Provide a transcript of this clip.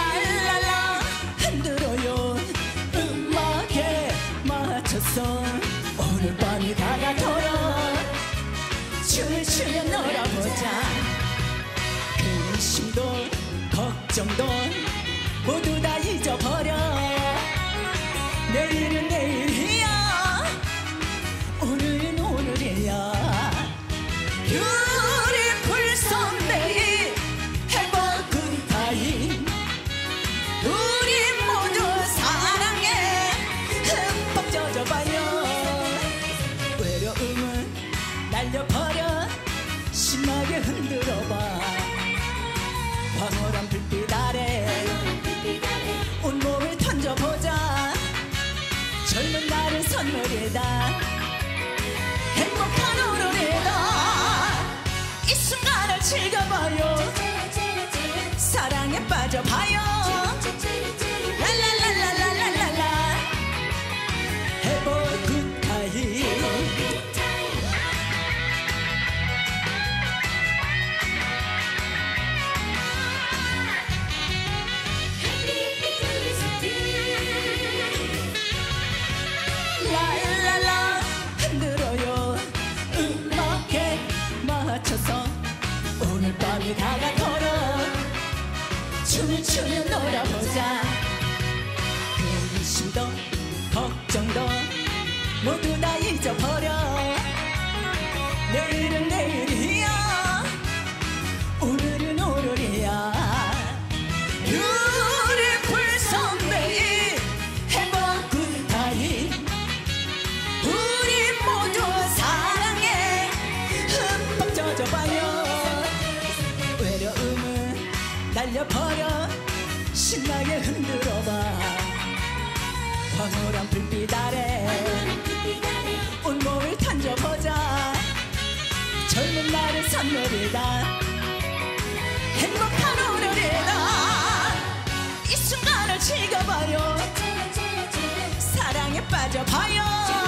랄랄라. 흔들어요. 음악에 맞춰서 오늘 밤이 다가도록 춤을 추며 놀아보자. 근심도 걱정도 모두 다 잊어버려. 내일은 날려버려. 신나게 흔들어봐. 황홀한 불빛 아래 온몸을 던져보자. 젊은 날의 선물이다 행복한 오늘이다 이 순간을 즐겨봐요. 사랑에 빠져봐요 밤이 다가도록 춤을 추며 놀아보자. 근심도 걱정도 모두 다 잊어버려 날려버려. 신나게 흔들어봐. 황홀한 불빛 아래 온몸을 던져보자. 젊은 날의 선물이다. 행복한 오늘이다 이 순간을 즐겨봐요. 사랑에 빠져봐요